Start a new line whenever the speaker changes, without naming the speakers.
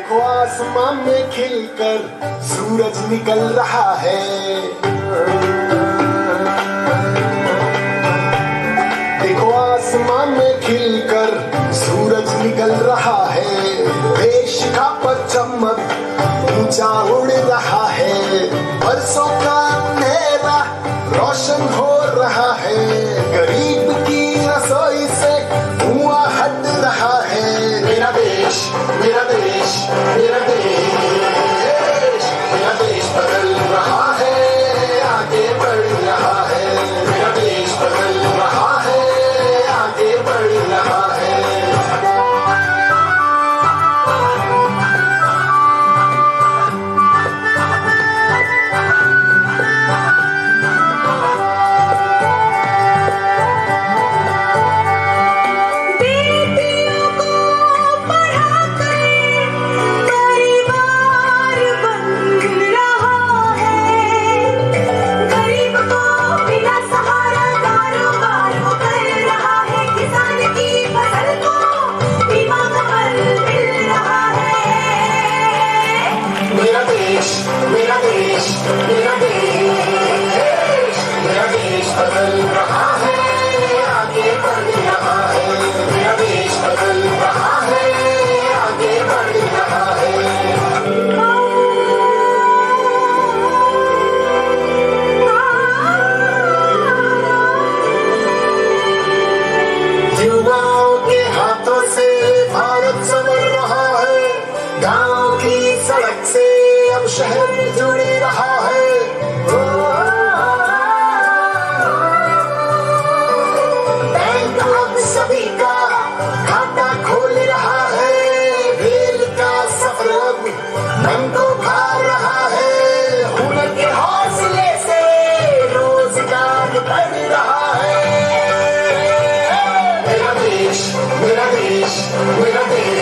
देखो आसमान में खिलकर सूरज निकल रहा है। देखो आसमान में खिलकर सूरज निकल रहा है। देश का परचम ऊँचा उड़ रहा है। बरसों का अंधेरा रोशन हो रहा है। गरीब गाँव की सड़क से अब शहर जुड़ रहा है। बैंक अब
सभी का खाता खोल रहा है। रेल का सफ़र अब मन को खा रहा है। हुनर के हौसले से रोज़गार बढ़ रहा है।
मेरा देश मेरा देश मेरा देश।